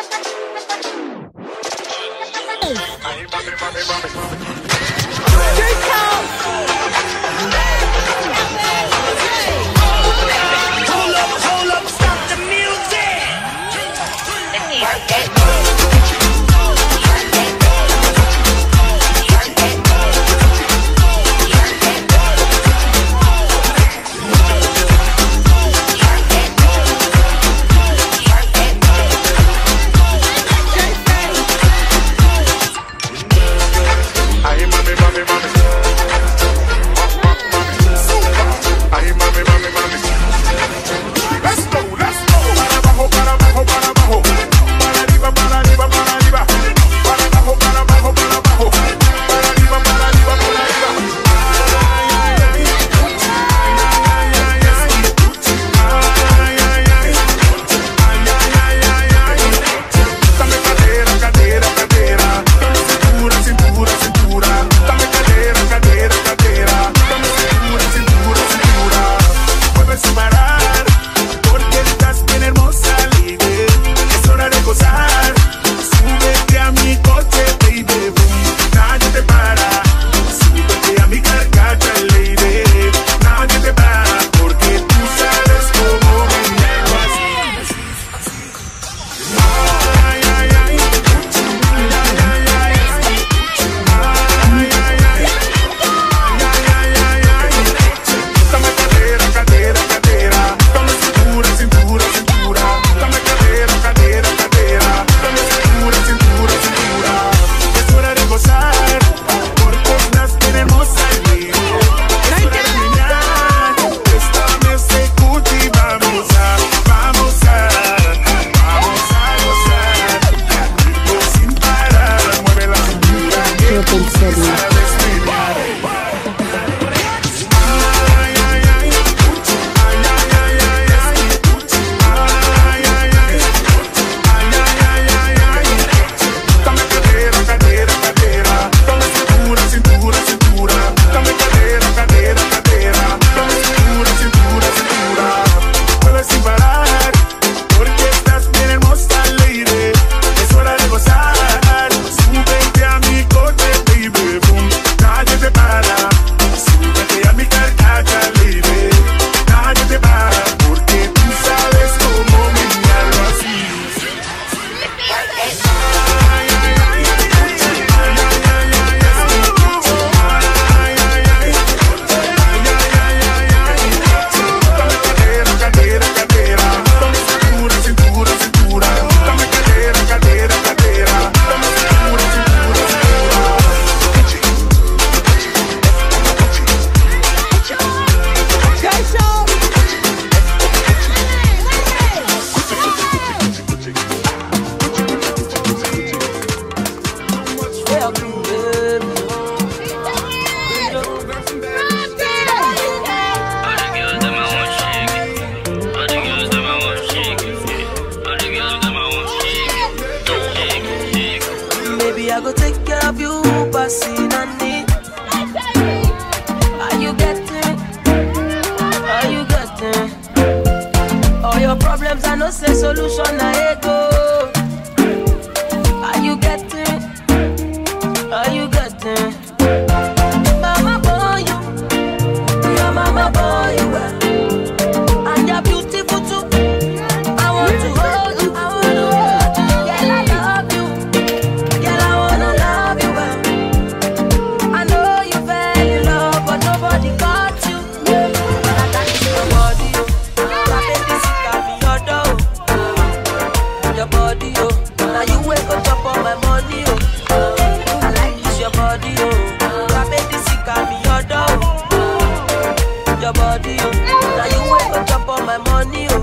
I want to hold you. se soluciona esto. You.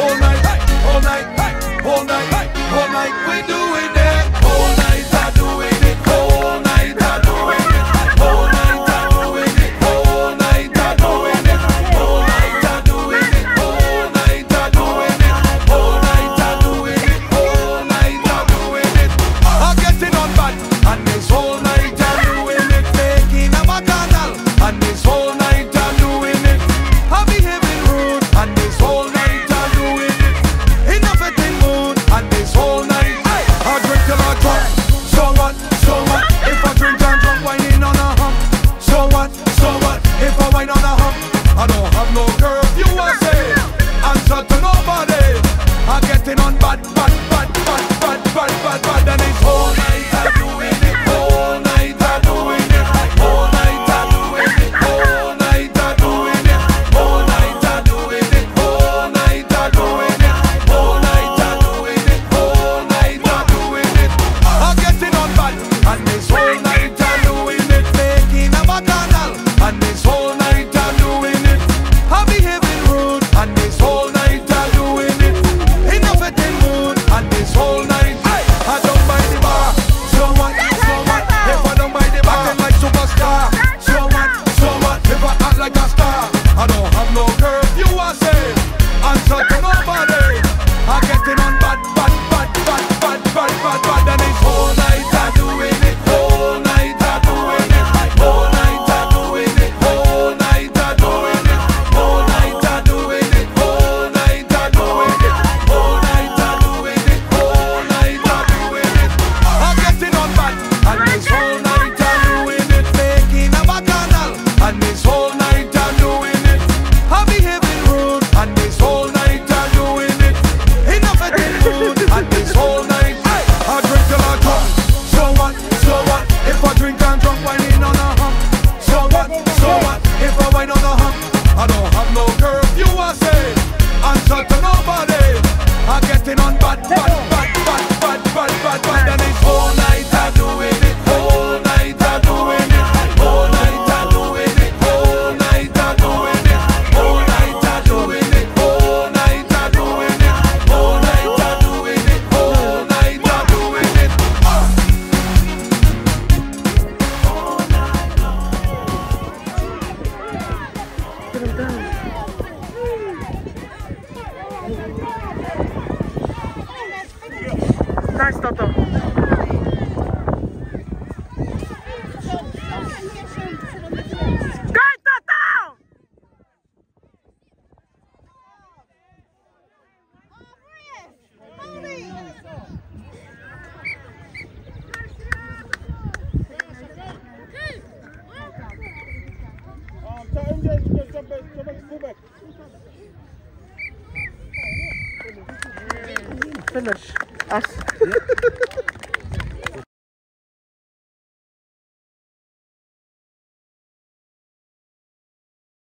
all night, all night, all night, all night, all night, we're it.